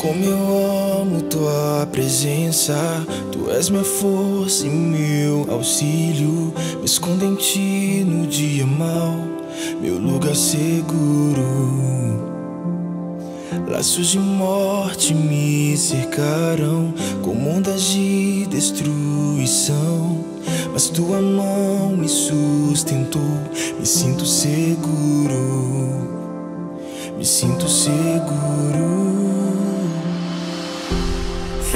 Como eu amo tua presença, tu és minha força e meu auxílio. Me escondo em ti no dia mau, meu lugar seguro. Laços de morte me cercaram, com ondas de destruição. Mas tua mão me sustentou, me sinto seguro, me sinto seguro.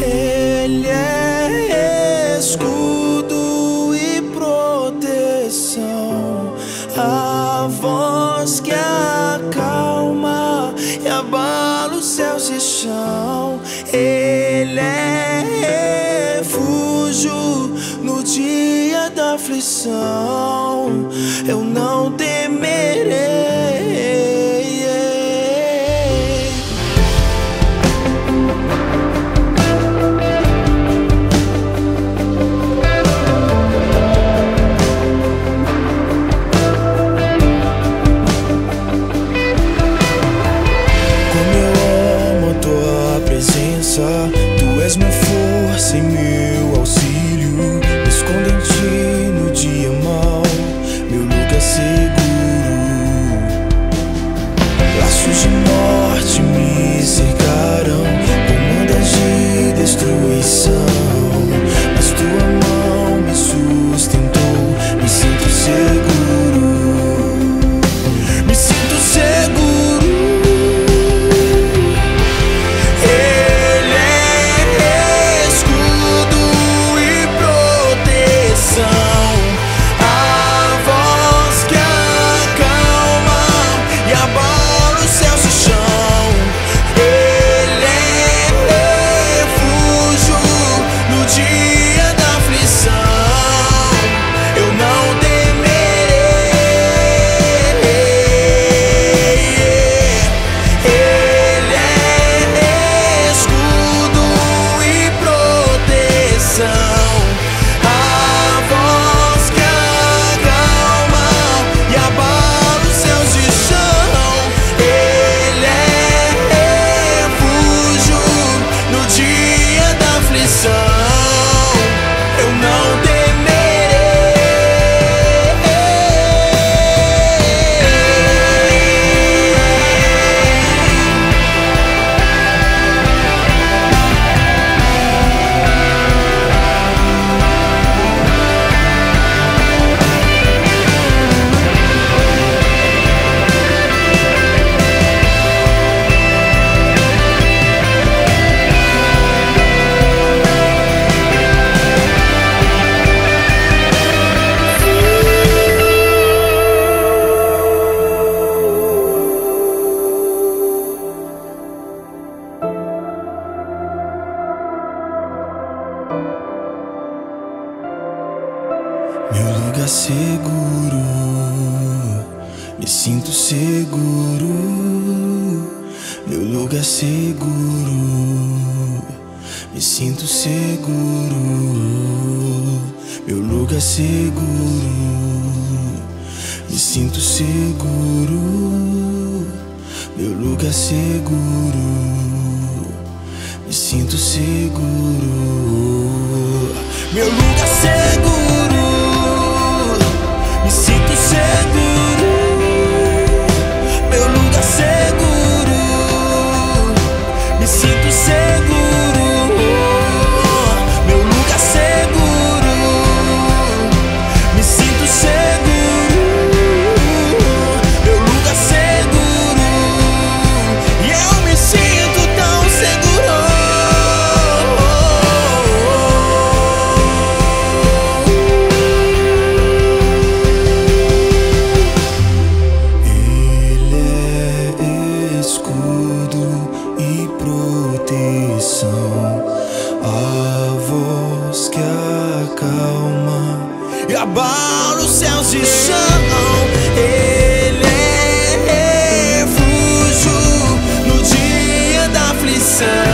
Ele é escudo e proteção, a voz que acalma e abala os céus e chão. Ele é refúgio no dia da aflição. Eu não temerei. Seguro, me sinto seguro. Meu lugar seguro, me sinto seguro. Meu lugar seguro, me sinto seguro. Meu lugar seguro, me sinto seguro. Meu lugar seguro, me sinto abala os céus e chão. Ele é refúgio no dia da aflição.